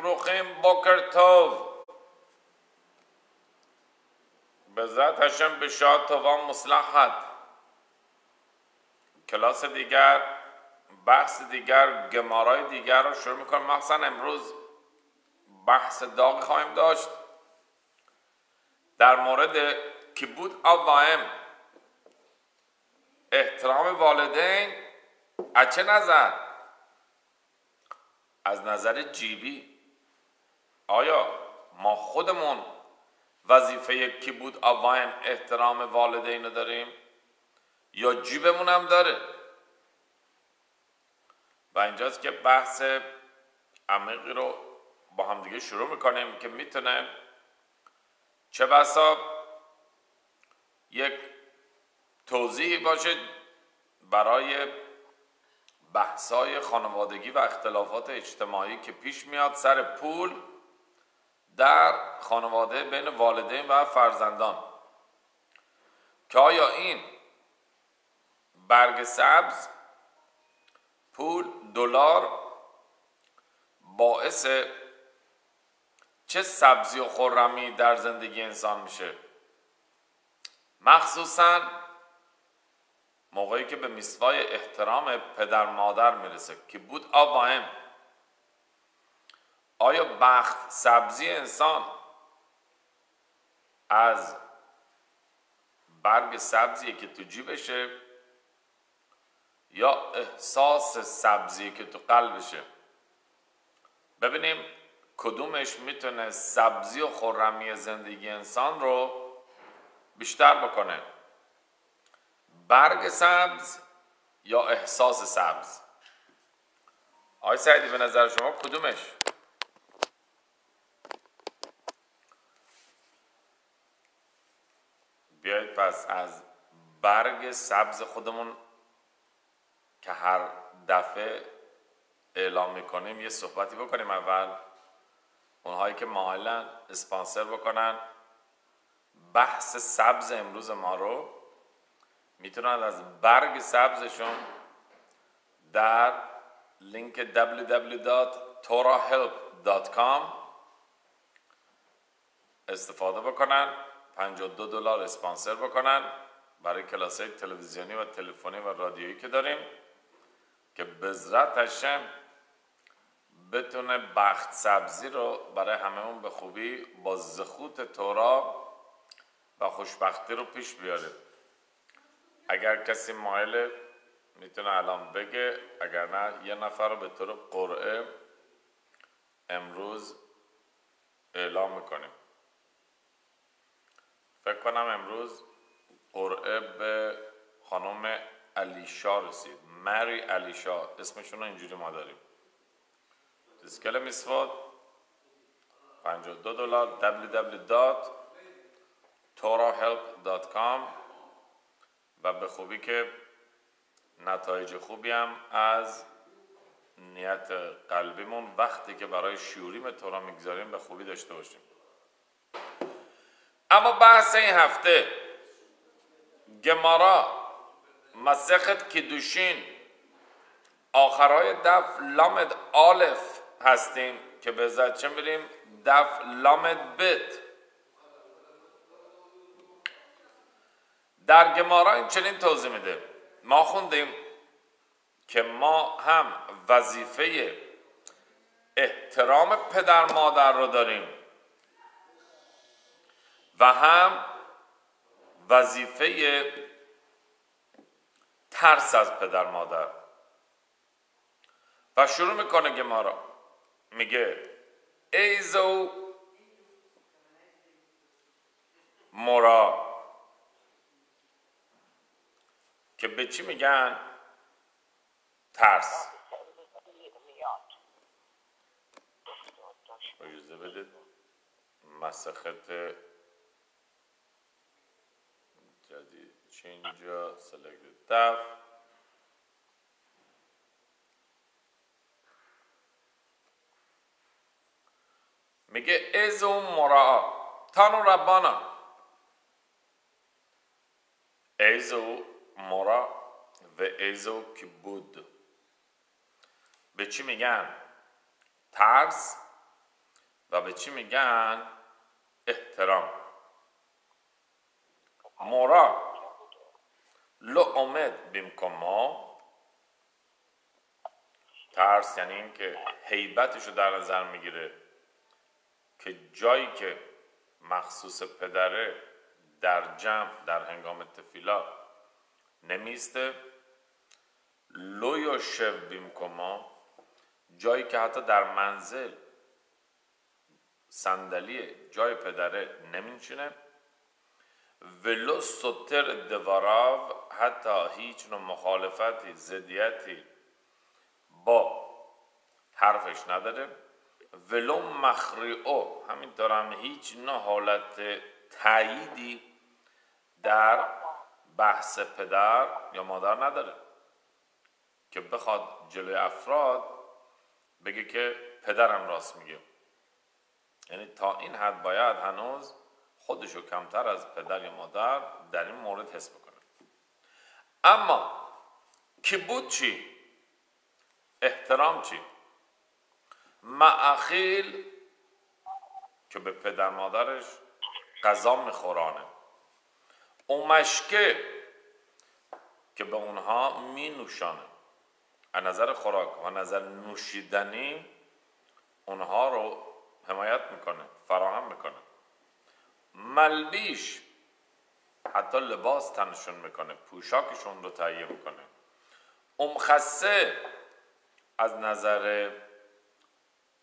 بروخیم بوکر توف به ذات هشم به شاد توان مصلحت. کلاس دیگر بحث دیگر گمارای دیگر رو شروع می‌کنم. مخصوصا امروز بحث داغ خواهیم داشت. در مورد کی بود؟ آوایم احترام والدین. از چه نظر؟ از نظر جیبی. آیا ما خودمون وظیفه کی بود آوایم احترام والدین داریم؟ یا جیبمون هم داره؟ و اینجاست که بحث عمیقی رو با هم دیگه شروع می‌کنیم که می‌تونه چه بسا یک توضیحی باشه برای بحثای خانوادگی و اختلافات اجتماعی که پیش میاد سر پول در خانواده بین والدین و فرزندان. که آیا این برگ سبز پول دلار باعث چه سبزی و خورمی در زندگی انسان میشه؟ مخصوصا موقعی که به میسوای احترام پدر مادر می‌رسه که بود آباهم آیا بخت سبزی انسان از برگ سبزی که تو جیبشه یا احساس سبزی که تو قلبشه؟ ببینیم کدومش می‌تونه سبزی و خورمی زندگی انسان رو بیشتر بکنه. برگ سبز یا احساس سبز؟ آقای سعیدی به نظر شما کدومش؟ بیایید پس از برگ سبز خودمون که هر دفعه اعلام می‌کنیم یه صحبتی بکنیم اول. اونهایی که مایلن اسپانسر بکنن. بحث سبز امروز ما رو می‌تونن از برگ سبزشون در لینک www.torahelp.com استفاده بکنن. 52 دلار اسپانسر بکنن برای کلاس تلویزیونی و تلفنی و رادیویی که داریم که بذرت هشم بتونه بخت سبزی رو برای هممون به خوبی با زخوت تورا و خوشبختی رو پیش بیاره. اگر کسی مایل می‌تونه الان بگه. اگر نه یه نفر رو به طور قرعه امروز اعلام می‌کنیم. فکر کنم امروز قرعه به خانم علیشا رسید. مری علیشا اسمشون رو اینجوری ما داریم. دیسکل میسواد 52 دلار www.torahelp.com و به خوبی که نتایج خوبی هم از نیت قلبیمون. وقتی که برای شیوریم تورا می‌گذاریم به خوبی داشته باشیم. اما بحث این هفته. گمارا مسخت کدوشین آخرهای دف لامد آلف هستیم که به چه بریم دف لامد بت. در گمارا این چنین توضیح میده. ما خوندیم که ما هم وظیفه احترام پدر مادر رو داریم. و هم وظیفه ترس از پدر مادر. و شروع می‌کنه گمارا میگه ایزو مورا که به چی میگن؟ ترس. اجازه مسخت جدید چینجا سلکت دف. میگه ازو مرا. تانو ربانا. ایزو مورا و ایزو که بود به چی میگن؟ ترس و به چی میگن؟ احترام. مورا لو اومد بیمکما ترس یعنی اینکه حیبتش رو در نظر می‌گیره که جایی که مخصوص پدره در جمع در هنگام تفیلا نمیسته لو شب بیمکما جایی که حتی در منزل صندلی جای پدره نمیچینه ولو سوتر دواراو حتی هیچ نوع مخالفتی زدیتی با حرفش نداره. ولو مخریعو همینطور هم هیچ نوع حالت تاییدی در بحث پدر یا مادر نداره. که بخواد جلوی افراد بگه که پدرم راست میگه. یعنی تا این حد باید هنوز خودشو کمتر از پدر یا مادر در این مورد حس بکنه اما بود چی؟ احترام چی؟ معخیل که به پدر مادرش غذا میخورانه مشکه که به اونها می نوشانه از نظر خوراک و نظر نوشیدنی اونها رو حمایت می‌کنه فراهم می‌کنه ملبیش. حتی لباس تنشون می‌کنه پوشاکشون رو تهیه می‌کنه. امخصه از نظر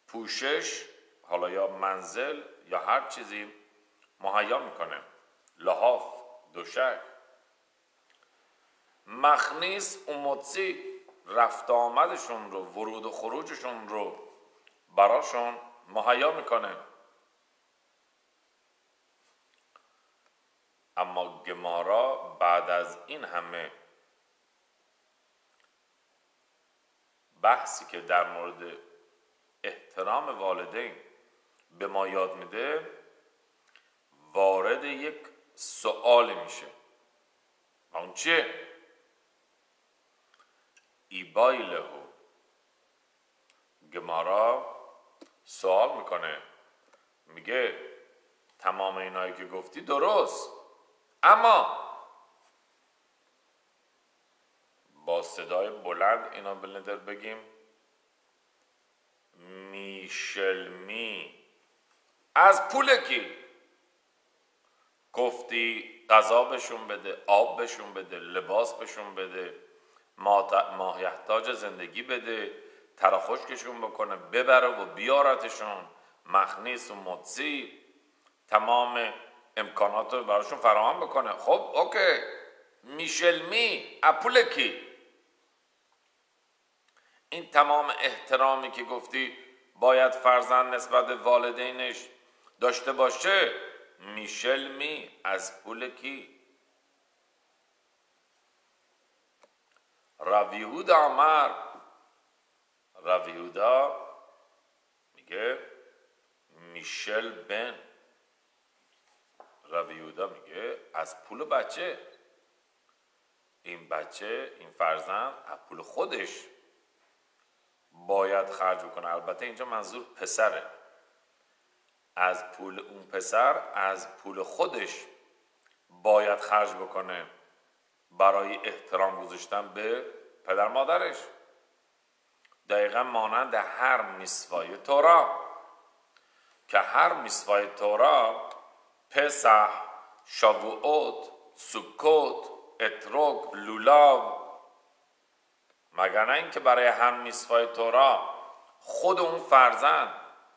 پوشش حالا یا منزل یا هر چیزی مهیا می‌کنه. لحاف دوشک. مخنیس اموتسی رفت آمدشون رو ورود و خروجشون رو براشون مهیا می‌کنه. اما گمارا بعد از این همه بحثی که در مورد احترام والدین به ما یاد میده وارد یک سوال میشه. اون چیه؟ ایبایلهو. گمارا سوال می‌کنه. میگه تمام اینایی که گفتی درست. اما با صدای بلند اینا بلندر بگیم میشلمی از پول کی؟ گفتی غذا بهشون بده آب بهشون بده لباس بهشون بده ماهیحتاج زندگی بده تراخشکشون بکنه ببره و بیارتشون. مخنیس و مدسی تمام امکانات رو براشون فراهم بکنه. خب اوکی. میشل می اپول کی؟ این تمام احترامی که گفتی باید فرزند نسبت والدینش داشته باشه میشل می از پول کی؟ راویهود آمر. راویهودا میگه میشل بن. رویودا میگه از پول بچه. این بچه این فرزند از پول خودش باید خرج بکنه. البته اینجا منظور پسره. از پول اون پسر از پول خودش باید خرج بکنه برای احترام گذاشتن به پدر مادرش. دقیقا مانند هر میسوای تورا. که هر میسوای تورا پسح شاووت سکوت اتروگ لولاو مگر نه اینکه برای هم میسوای تورا خود اون فرزند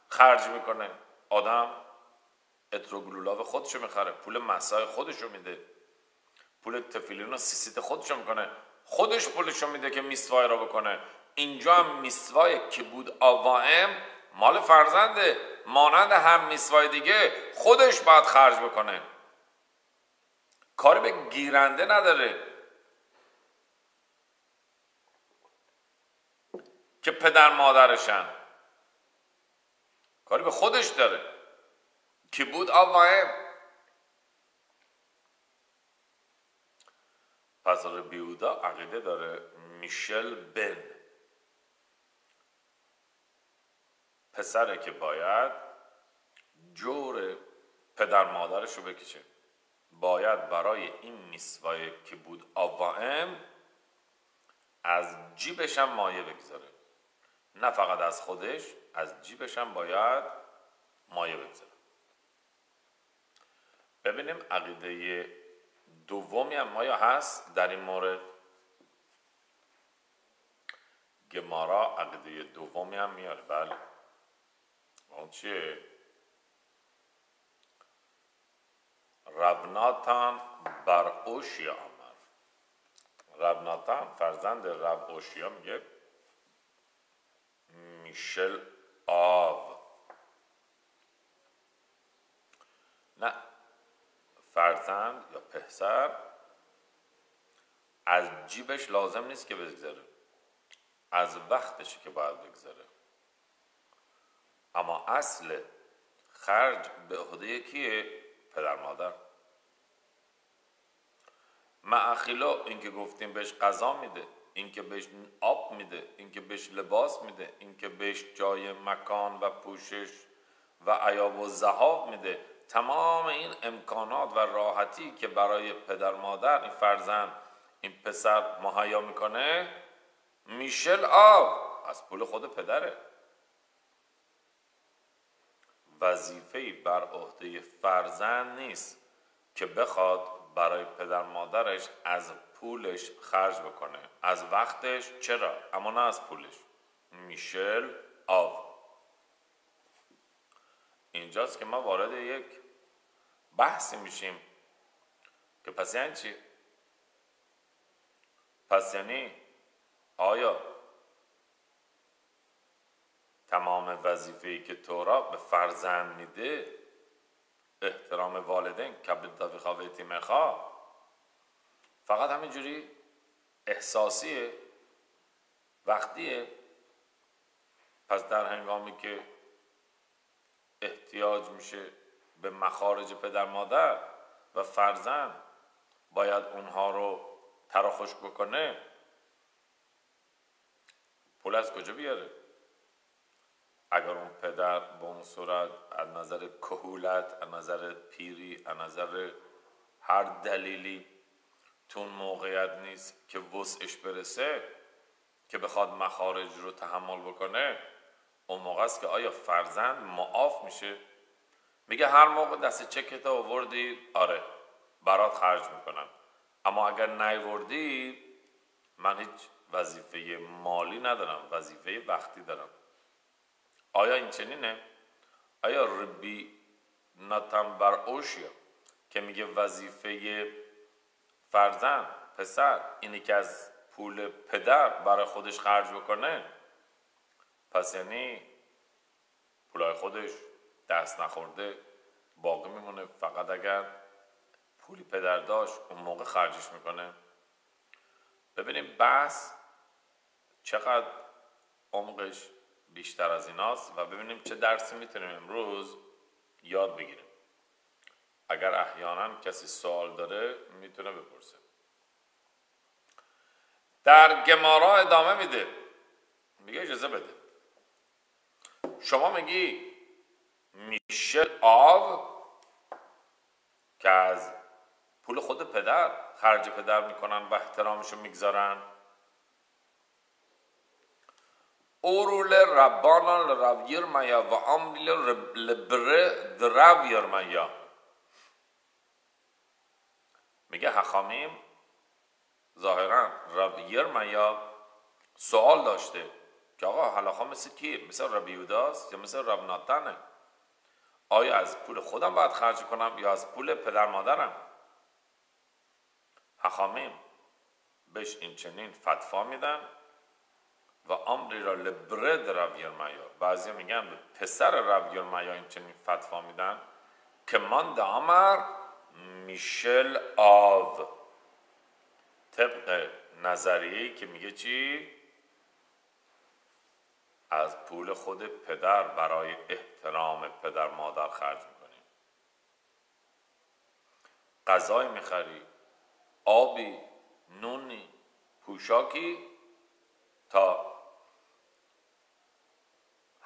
خرج می‌کنه. آدم اتروگ لولاو خودشو می‌خره پول مسای خودشو میده. پول تفیلین و سیسیت خودشو می‌کنه خودش پولشو میده که میسوای را بکنه. اینجا هم میسوای که بود آوائم مال فرزنده مانند هم میسوای دیگه خودش باید خرج بکنه. کاری به گیرنده نداره. که پدر مادرشن. کاری به خودش داره. که بود آوایم پس بیودا عقیده داره میشل بن. پسره که باید جور پدر مادرش رو بکشه. باید برای این میسوای که بود آوائم از جیبش هم مایه بگذاره. نه فقط از خودش از جیبش هم باید مایه بگذاره. ببینیم عقیده دومی هم مایا هست در این مورد. گمارا عقیده دومی هم میاره. بله. چیه ربناتان بر اوشیا آمد ربناتان فرزند رب اوشیا میگه میشل آب نه فرزند یا پسر از جیبش لازم نیست که بگذره از وقتش که باید بگذره اما اصل خرج به عهده کیه؟ پدر مادر. معخیلا اینکه گفتیم بهش غذا میده اینکه بهش آب میده اینکه بهش لباس میده اینکه بهش جای مکان و پوشش و عیاب و زهاب میده. تمام این امکانات و راحتی که برای پدر مادر این فرزند این پسر مهیا می‌کنه میشل آب. از پول خود پدره. وظیفه بر عهده فرزند نیست که بخواد برای پدر مادرش از پولش خرج بکنه. از وقتش؟ چرا؟ اما نه از پولش. میشل آب اینجاست که ما وارد یک بحثی میشیم که پس یعنی چی؟ پس یعنی آیا تمام وظیفه‌ای که تورا به فرزند میده احترام والدین کبد دافی خواهیتی مخوا فقط همینجوری احساسیه وقتیه. پس در هنگامی که احتیاج میشه به مخارج پدر مادر و فرزند باید اونها رو تراخش بکنه پول از کجا بیاره؟ اگر اون پدر به اون صورت از نظر کهولت از نظر پیری از نظر هر دلیلی تون موقعیت نیست که وسعش برسه که بخواد مخارج رو تحمل بکنه اون موقع است که آیا فرزند معاف میشه؟ میگه هر موقع دست چکت آوردی آره برات خرج می‌کنم. اما اگر نیوردی من هیچ وظیفه مالی ندارم وظیفه وقتی دارم. آیا این چنینه؟ آیا ربی ناتم بر اوشیا که میگه وظیفه فرزند پسر اینی که از پول پدر برای خودش خرج بکنه؟ پس یعنی پولای خودش دست نخورده باقی میمونه. فقط اگر پولی پدر داشت اون موقع خرجش می‌کنه. ببینیم بحث چقدر عمقش بیشتر از ایناست و ببینیم چه درسی می‌تونیم امروز یاد بگیریم. اگر احیانا کسی سوال داره می‌تونه بپرسه. در گمارا ادامه میده. میگه اجازه بده. شما میگی میشه آب که از پول خود پدر خرج پدر می‌کنن و احترامشو می‌گذارن. لرویر میا و امریل لبره درویر میا میگه حخامیم ظاهرا رویر میا سوال داشته. که آقا حلاخا مثل کی؟ مثل ربیوداست یا مثل رب آیا از پول خودم باید خرج کنم یا از پول پدر مادرم؟ حخامیم بهش این چنین فتفا میدن. و امری را لبرد رویر مایا بعضی میگن به پسر رویر مایا این چنین فتوا میدن که من امر میشل آو. طبق نظریه که میگه چی؟ از پول خود پدر برای احترام پدر مادر خرج می‌کنیم غذای می‌خری آبی نونی پوشاکی تا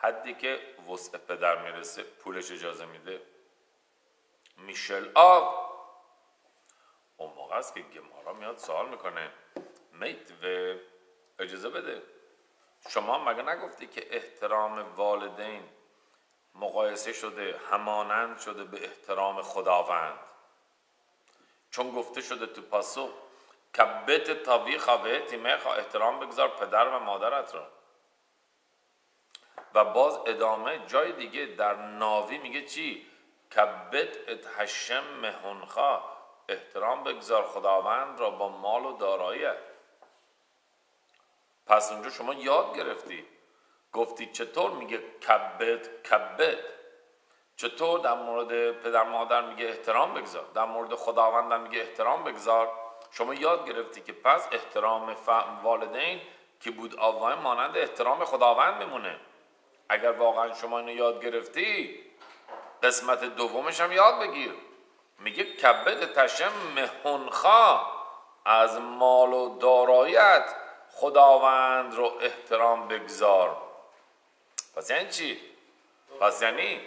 حدی که وسع پدر می‌رسه پولش اجازه میده. میشل آب اون موقع است که گمارا میاد سوال می‌کنه. میت و اجازه بده. شما مگه نگفتی که احترام والدین مقایسه شده همانند شده به احترام خداوند؟ چون گفته شده تو پاسخ کبت تاوی خواه تیمه احترام بگذار پدر و مادرت را. و باز ادامه جای دیگه در ناوی میگه چی؟ کبت اتحشم مهنخا احترام بگذار خداوند را با مال و داراییت. پس اونجا شما یاد گرفتی. گفتی چطور میگه کبت کبت؟ چطور در مورد پدر مادر میگه احترام بگذار؟ در مورد خداوند میگه احترام بگذار. شما یاد گرفتی که پس احترام والدین که بود آوای مانند احترام خداوند میمونه. اگر واقعا شما اینو یاد گرفتی قسمت دومش هم یاد بگیر. میگه کبد تشم مهنخا از مال و دارایت خداوند رو احترام بگذار. پس یعنی چی؟ پس یعنی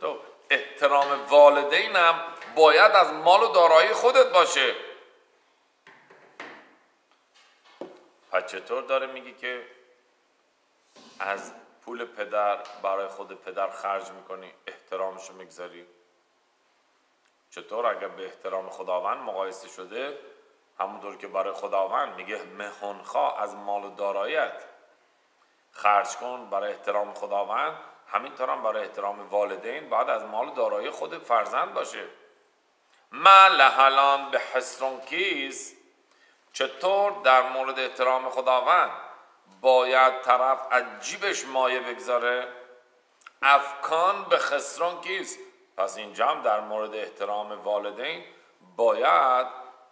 تو احترام والدینم باید از مال و دارایی خودت باشه. پس چطور داره میگی که از پول پدر برای خود پدر خرج می‌کنی احترامشو می‌گذاری. چطور اگر به احترام خداوند مقایسه شده؟ همونطور که برای خداوند میگه مهنخا از مال و دارایت خرج کن برای احترام خداوند همینطور هم برای احترام والدین بعد از مال و دارایی خود فرزند باشه. ما لحلان به حسرون کیز چطور در مورد احترام خداوند؟ باید طرف از جیبش مایه بگذاره. افکان به خسران کیست؟ پس اینجا هم در مورد احترام والدین باید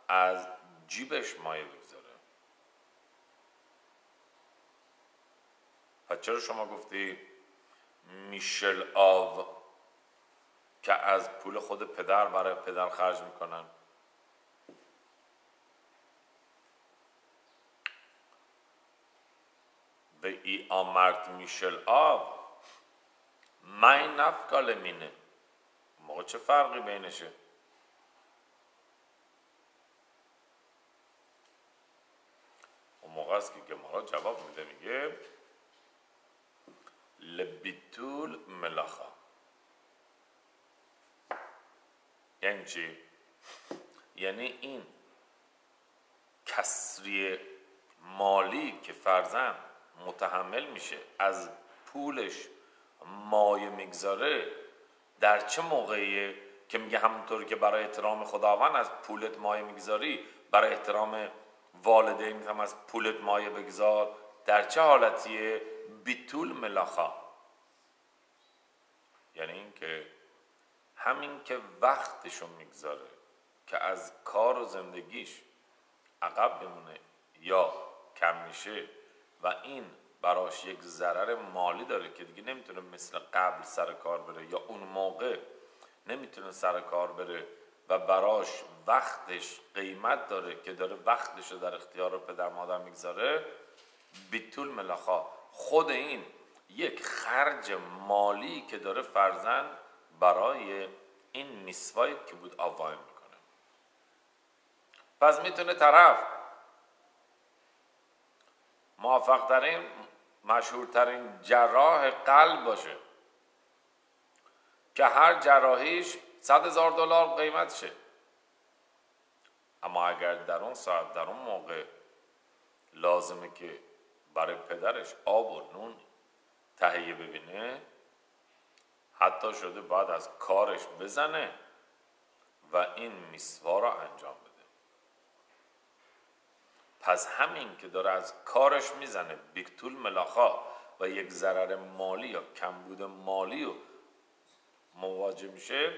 از جیبش مایه بگذاره. پس چرا شما گفتی میشل آو که از پول خود پدر برای پدر خرج می‌کنن؟ به ای آمرد میشل آب. مای نفکال مینه. موقع چه فرقی بینشه؟ اون موقع است که گمارا جواب میده میگه لبیتول ملاخا. یعنی چی؟ یعنی این کسری مالی که فرزند متحمل میشه. از پولش مایه می‌گذاره. در چه موقعیه که میگه همونطوری که برای احترام خداوند از پولت مایه می‌گذاری برای احترام والدین هم از پولت مایه بگذار؟ در چه حالتیه؟ بیتول ملاخا یعنی اینکه همین که وقتشو می‌گذاره که از کار و زندگیش عقب بمونه یا کم میشه و این براش یک ضرر مالی داره که دیگه نمی‌تونه مثل قبل سر کار بره یا اون موقع نمی‌تونه سر کار بره و براش وقتش قیمت داره که داره وقتش رو در اختیار پدر مادر می‌گذاره بیتول ملاخا خود این یک خرج مالی که داره فرزند برای این میسوایی که بود آوای می‌کنه. پس می‌تونه طرف موفق ترین مشهورترین جراح قلب باشه. که هر جراحیش صد هزار دلار قیمتشه. اما اگر در اون ساعت در اون موقع لازمه که برای پدرش آب و نون تهیه ببینه حتی شده بعد از کارش بزنه و این میسوا را انجام بده. پس همین که داره از کارش می‌زنه بیکتول ملاخا و یک ضرر مالی یا کمبود مالی و مواجه میشه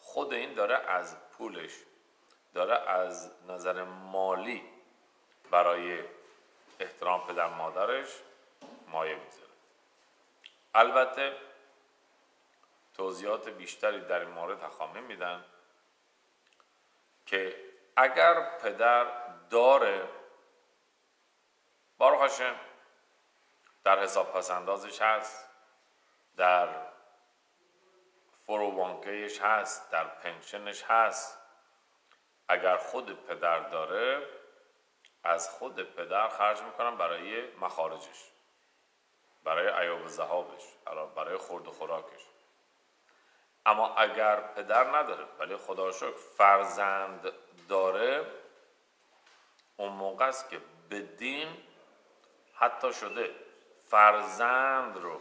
خود این داره از پولش داره از نظر مالی برای احترام پدر مادرش مایه می‌ذاره البته توضیحات بیشتری در این مورد حخامه میدن که اگر پدر داره باروخ در حساب پس اندازش هست. در فروانکهش هست. در پنشنش هست. اگر خود پدر داره از خود پدر خرج می‌کنم برای مخارجش. برای عیاب زهابش. برای خورد و خوراکش. اما اگر پدر نداره ولی خدا شکر فرزند داره اون موقع است که به دین حتی شده. فرزند رو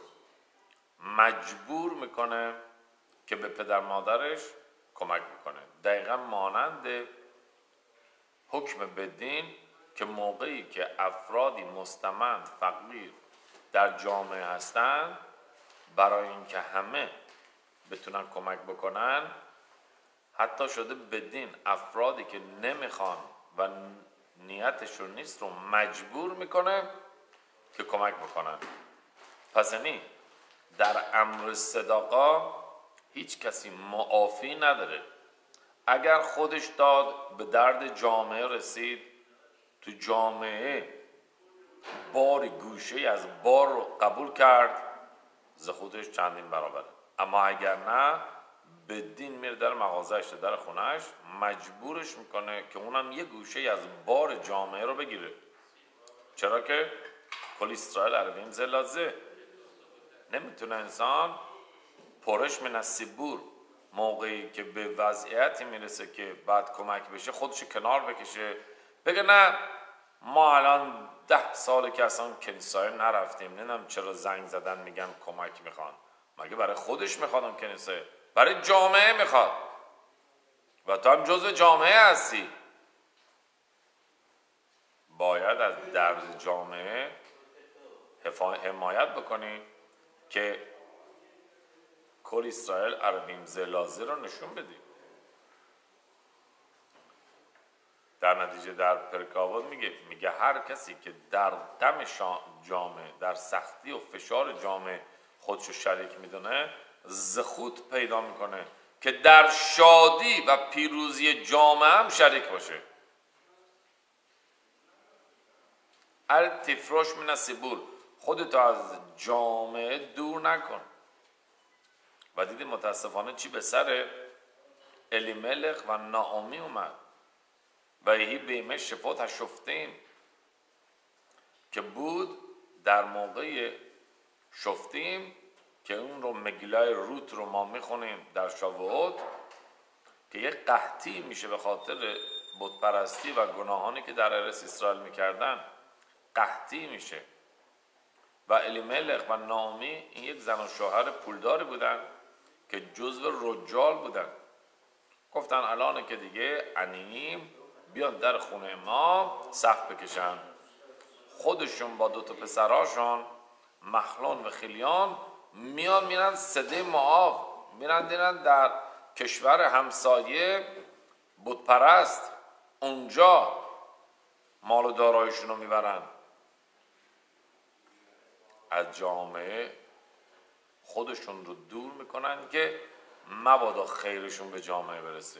مجبور می‌کنه که به پدر مادرش کمک می‌کنه دقیقا مانند حکم بدین که موقعی که افرادی مستمند فقیر در جامعه هستند برای اینکه همه بتونن کمک بکنن حتی شده بدین افرادی که نمی‌خوان و نیتشون نیست رو مجبور می‌کنه که کمک بکنن. پس یعنی در امر صداقا هیچ کسی معافی نداره. اگر خودش داد به درد جامعه رسید تو جامعه بار گوشه از بار رو قبول کرد ز خودش چندین برابره. اما اگر نه به دین میره در مغازهش در خونهش مجبورش می‌کنه که اونم یه گوشه از بار جامعه رو بگیره. چرا که کل اسرائیل عربیم زلازه نمی‌تونه انسان پرش من سیبور. موقعی که به وضعیتی می‌رسه که بعد کمک بشه خودش کنار بکشه. بگه نه ما الان ده ساله که اصلا کنیسای نرفتیم. نمی‌دونم چرا زنگ زدن میگن کمک می‌خوان. مگه برای خودش می‌خواد اون کنیسه برای جامعه می‌خواد و تو هم جزو جامعه هستی. باید از درد جامعه حمایت بکنی که کل اسرائیل عربیم زلازه رو نشون بدیم در نتیجه در پرکاواد میگه میگه هر کسی که در دم جامعه در سختی و فشار جامعه خودشو شریک می‌دونه زخوت پیدا می‌کنه که در شادی و پیروزی جامعه هم شریک باشه. التفروش من سیبور خودتو از جامعه دور نکن. و دیدی متاسفانه چی به سر الیملخ و ناامی اومد. و یهی بیمه شفات شفتیم که بود در موقع شفتیم که اون رو مگیلای روت رو ما می‌خونیم در شاوات که یک قحطی میشه به خاطر بتپرستی و گناهانی که در ارس اسرائیل می‌کردن. قحطی میشه. و الیملخ و نامی این یک زن و شوهر پولداری بودن که جزو رجال بودن. گفتن الان که دیگه انیم بیان در خونه ما سخت بکشن. خودشون با دو تا پسراشون مخلون و خیلیان میان میرن صده معاف میرن دیرن در کشور همسایه بودپرست اونجا مال و دارایشون رو می‌برن. از جامعه خودشون رو دور می‌کنن که مبادا خیرشون به جامعه برسه.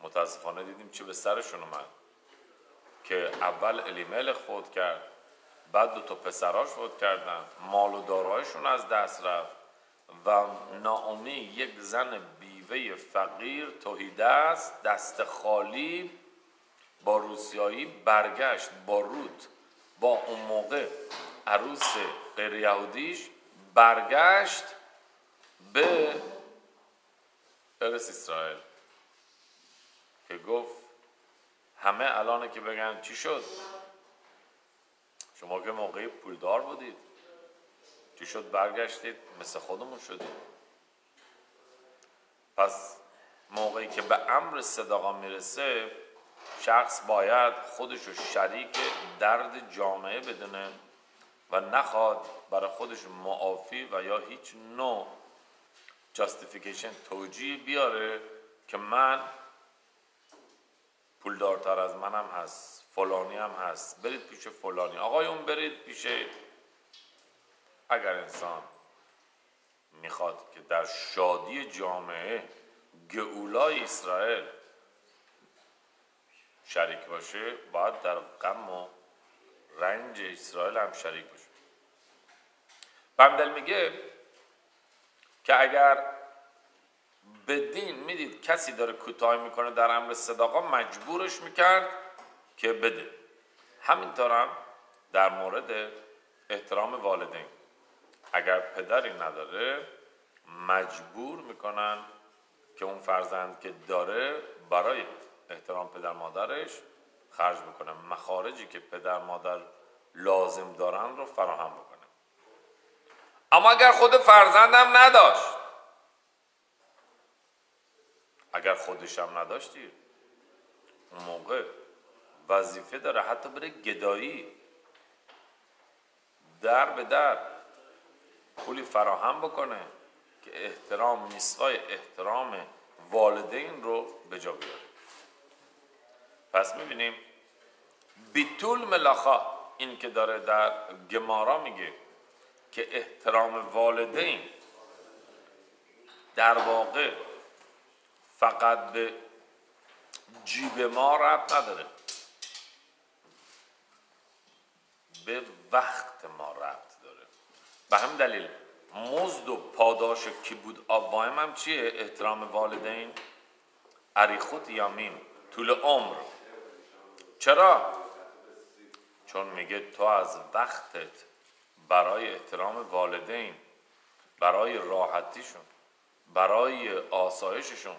متاسفانه دیدیم چه به سرشون اومد. که اول الیملخ فوت کرد بعد دو تا پسراش فوت کردن. مال و دارایشون از دست رفت و ناامی یک زن بیوه فقیر توهیده است دست خالی با روسیایی برگشت با روت با اون موقع عروس غیر یهودیش برگشت به ارس اسرائیل که گفت همه الان که بگن چی شد؟ شما که موقعی پولدار بودید. چی شد؟ برگشتید. مثل خودمون شدید پس موقعی که به امر صداقا می‌رسه شخص باید خودش رو شریک درد جامعه بدونه. و نخواد برای خودش معافی و یا هیچ نوع جاستیفیکیشن توجیه بیاره که من پولدارتر از منم هست فلانی هم هست. برید پیش فلانی. آقایون برید پیش اگر انسان می‌خواد که در شادی جامعه گئولای اسرائیل شریک باشه باید در غم و رنج اسرائیل هم شریک باشه بندل میگه که اگر بدین می‌دید کسی داره کوتاهی می‌کنه در امر صداقا مجبورش می‌کرد که بده. همینطور هم در مورد احترام والدین. اگر پدری نداره مجبور می‌کنن که اون فرزند که داره برای احترام پدر مادرش خرج می‌کنه مخارجی که پدر مادر لازم دارن رو فراهم بکنه. اما اگر خود فرزندم نداشت. اگر خودشم نداشتی اون موقع وظیفه داره حتی بره گدایی. در به در پولی فراهم بکنه که احترام میسوای احترام والدین رو به جا بیاره. پس می‌بینیم بیتول ملاخا این که داره در گمارا میگه که احترام والدین در واقع فقط به جیب ما رب نداره. به وقت ما ربط داره. به همین دلیل مزد و پاداش کی بود آوایم هم چیه؟ احترام والدین؟ عریخوت یامین طول عمر. چرا؟ چون میگه تو از وقتت برای احترام والدین برای راحتیشون برای آسایششون.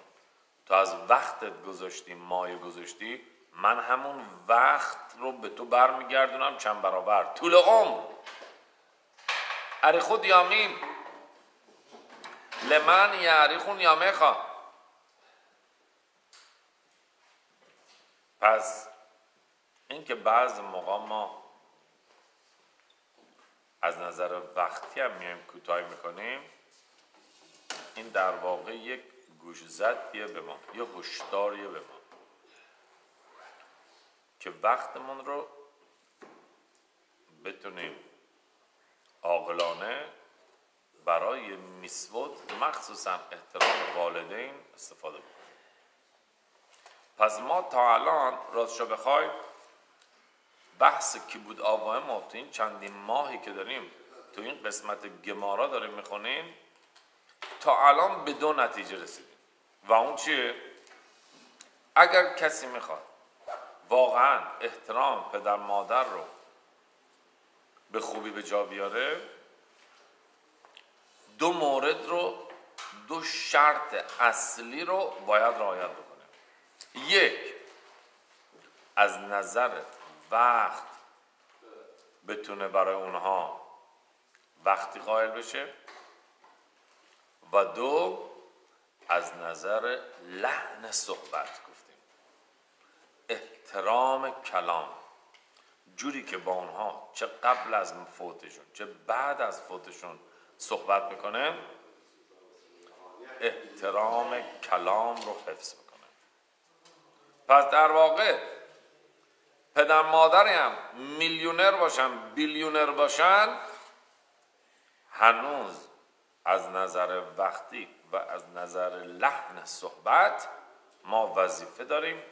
تو از وقتت گذاشتی مایه گذاشتی من همون وقت رو به تو برمیگردونم چند برابر. طول عمر. اری خود یامین لمن یعریخون یا خواه پس اینکه بعض موقع ما از نظر وقتی هم میایم کوتاهی می‌کنیم این در واقع یک گوش زدیه به ما یه هشداریه به ما. که وقتمون رو بتونیم عاقلانه برای میسود مخصوصا احترام والدین استفاده بکنیم. پس ما تا الان راستشو بخوای بحث کی بود آواه ما تو این چندین ماهی که داریم تو این قسمت گمارا داریم می‌خونیم تا الان به دو نتیجه رسیدیم. و اون چیه؟ اگر کسی می‌خواد واقعا احترام پدر مادر رو به خوبی به جا بیاره دو مورد رو دو شرط اصلی رو باید رعایت بکنه. یک از نظر وقت بتونه برای اونها وقتی قائل بشه و دو از نظر لحن صحبت گفتیم. احترام کلام. جوری که با اونها چه قبل از فوتشون چه بعد از فوتشون صحبت می‌کنه احترام کلام رو حفظ می‌کنه. پس در واقع پدر مادری هم میلیونر باشن بیلیونر باشن هنوز از نظر وقتی و از نظر لحن صحبت ما وظیفه داریم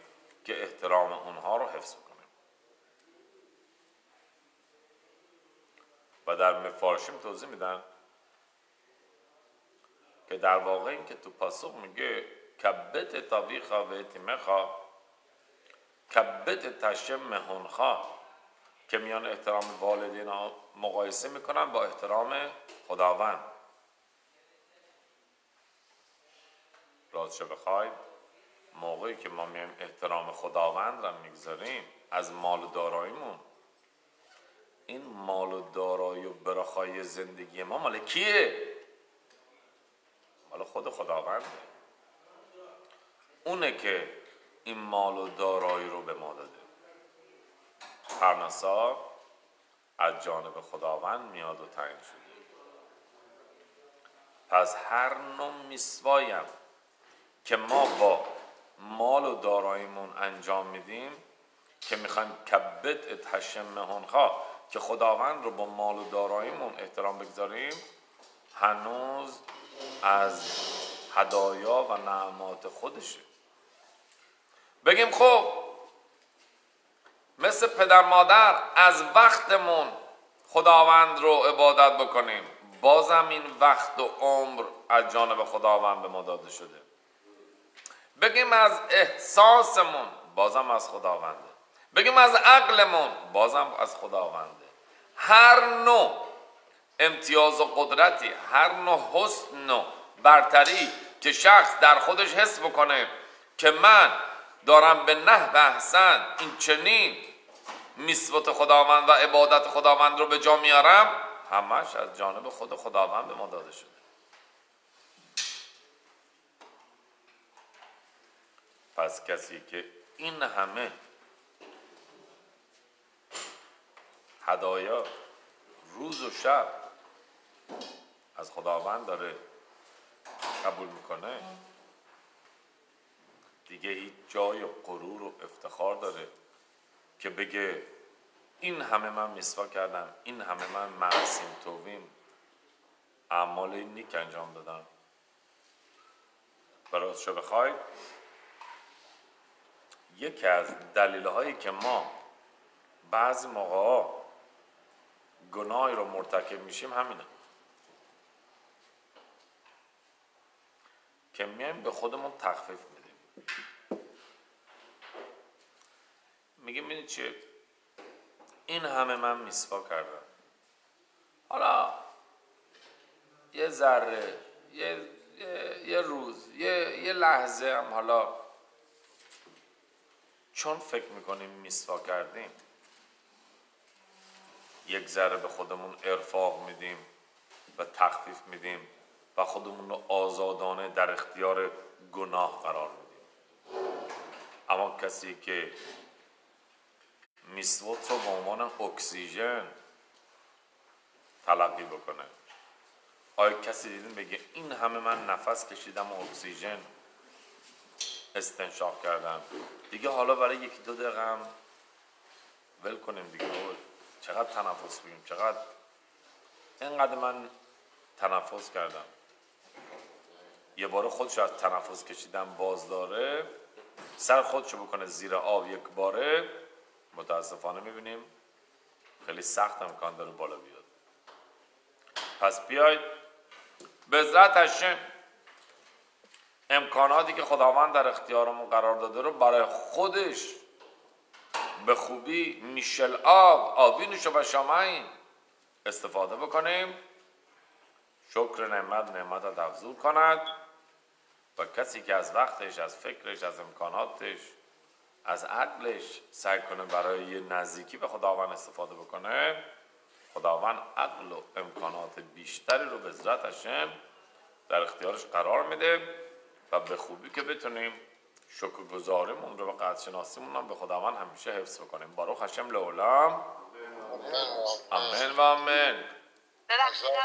که احترام اونها رو حفظ کنیم و در مفارشیم توضیح میدن که در واقع این که تو پاسخ میگه کبت طبیخا و اتیمخا کبت تشم مهونخا که میان احترام والدین مقایسه می‌کنن با احترام خداوند. راستش بخواید موقعی که ما میایم احترام خداوند را می‌گذاریم از مال و داراییمون. این مال و دارایی و براخای زندگی ما مال کیه؟ مال خود خداونده. اونه که این مال و دارایی رو به ما داده. پرنسا از جانب خداوند میاد و تعیین شده. پس هر نوع میسوایم که ما با مال و داراییمون انجام میدیم که می‌خوایم کبت تشم مهونخوا که خداوند رو با مال و داراییمون احترام بگذاریم هنوز از هدایا و نعمات خودشه. بگیم خب مثل پدر مادر از وقتمون خداوند رو عبادت بکنیم. بازم این وقت و عمر از جانب خداوند به ما داده شده. بگیم از احساسمون بازم از خداونده. بگیم از عقلمون بازم از خداونده. هر نوع امتیاز و قدرتی هر نوع حسن و برتری که شخص در خودش حس بکنه که من دارم به نحو احسن. این چنین میسوت خداوند و عبادت خداوند رو به جا میارم همش از جانب خود خداوند به ما داده شده. پس کسی که این همه هدایا روز و شب از خداوند داره قبول می‌کنه دیگه هیچ جای غرور و افتخار داره که بگه این همه من مسوا کردم این همه من معصیم توبیم اعمال نیک انجام دادم. شو بخواید یکی از دلیل هایی که ما بعضی موقع گناهی رو مرتکب میشیم همینه. که میایم به خودمون تخفیف میدیم. میگیم این چیه؟ این همه من میسوا کردم. حالا یه ذره یه, یه،, روز یه،, یه لحظه هم حالا چون فکر می‌کنیم میسوا کردیم یک ذره به خودمون ارفاق میدیم و تخفیف میدیم و خودمون رو آزادانه در اختیار گناه قرار میدیم. اما کسی که میسوت رو به عنوان اکسیژن تلقی بکنه. آیا کسی دیدین بگه این همه من نفس کشیدم و اکسیژن استنشاق کردم دیگه حالا برای یکی دو دقیقه هم ول کنیم دیگه. چقدر تنفس بگیم چقدر؟ اینقدر من تنفس کردم. یه بار خودش از تنفس کشیدن باز داره. سر خودشو بکنه زیر آب یک باره متاسفانه می‌بینیم خیلی سخت امکان داره بالا بیاد. پس بیاید به ذات امکاناتی که خداوند در اختیارمون قرار داده رو برای خودش به خوبی میشل آب آبی نوش و شامعین استفاده بکنیم. شکر نعمت نعمت افزول کند. و کسی که از وقتش از فکرش از امکاناتش از عقلش سعی کنه برای نزدیکی به خداوند استفاده بکنه خداوند عقل و امکانات بیشتری رو به ذات هشم در اختیارش قرار میده و به خوبی که بتونیم شکر گذاریمون رو و قدر شناسیمون به خداوند همیشه حفظ بکنیم. باروخ هشم لولام. امین و امین ببخشید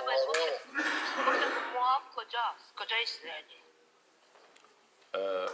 کجاست؟ 呃